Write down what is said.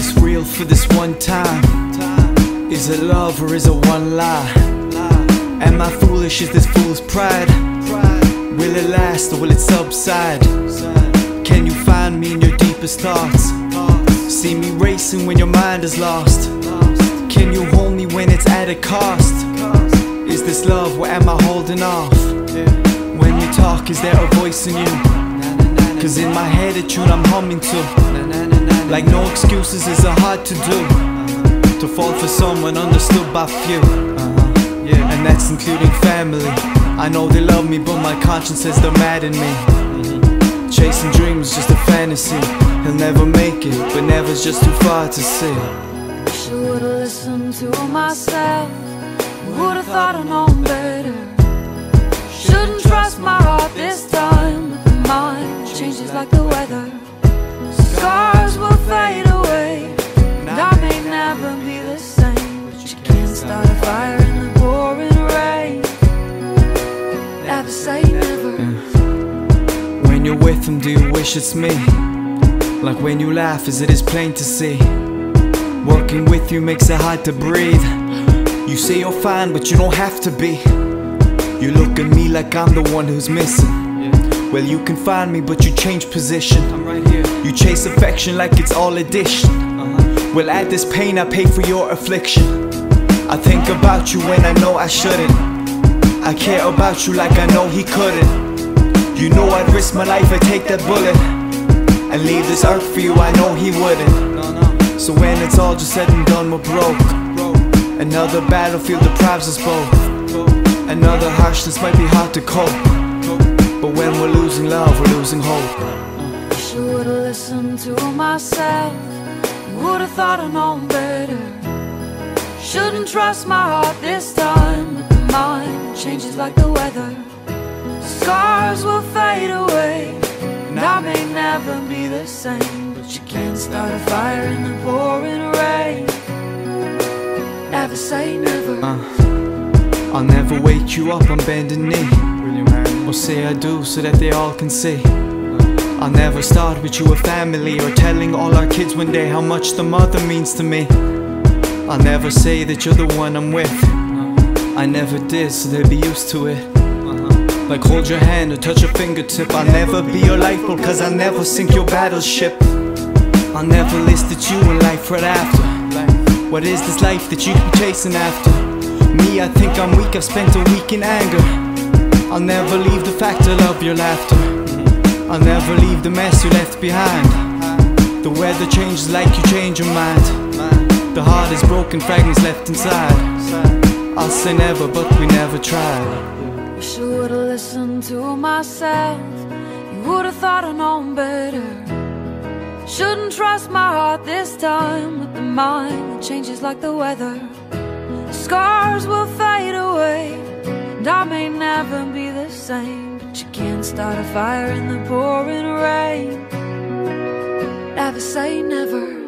this real for this one time? Is it love or is it one lie? Am I foolish? Is this fool's pride? Will it last or will it subside? Can you find me in your deepest thoughts? See me racing when your mind is lost? Can you hold me when it's at a cost? Is this love? Or am I holding off? When you talk, is there a voice in you? Cause in my head a tune I'm humming to Like no excuses is it hard to do. To fall for someone understood by few. Uh-huh. Yeah. And that's including family. I know they love me but my conscience says they're mad at me. Mm-hmm. Chasing dreams just a fantasy. He'll never make it but never's just too far to see. I Should've listened to myself. Would've thought I'd known better say never. When you're with him do you wish it's me? Like when you laugh is it is plain to see? Working with you makes it hard to breathe. You say you're fine but you don't have to be. You look at me like I'm the one who's missing. Well you can find me but you change position. I'm right here. You chase affection like it's all addition. Uh-huh. Well add this pain I pay for your affliction. I think about you when I know I shouldn't I care about you like I know he couldn't. You know I'd risk my life, I'd take that bullet And leave this earth for you, I know he wouldn't. So when it's all just said and done, we're broke. Another battlefield deprives us both. Another harshness might be hard to cope. But when we're losing love, we're losing hope. Should've listened to myself. Would've thought I'd known better. Shouldn't trust my heart changes like the weather. Scars will fade away And I may never be the same But you can't start a fire in the pouring rain. Never say never. Uh, I'll never wake you up on bended knee. Or say I do so that they all can see. I'll never start with you a family Or telling all our kids one day how much the mother means to me. I'll never say that you're the one I'm with I never did so they'll be used to it. Uh-huh. Like hold your hand or touch a fingertip. I'll never be your lifeboat cause I'll never sink your battleship. I'll never list at you in life right after. What is this life that you keep chasing after? Me, I think I'm weak, I've spent a week in anger. I'll never leave the fact I love your laughter. I'll never leave the mess you left behind. The weather changes like you change your mind. The heart is broken, fragments left inside I'll say never, but we never tried. You should've listened to myself. You would've thought I'd known better. Shouldn't trust my heart this time With the mind that changes like the weather. Scars will fade away And I may never be the same But you can't start a fire in the pouring rain. Never say never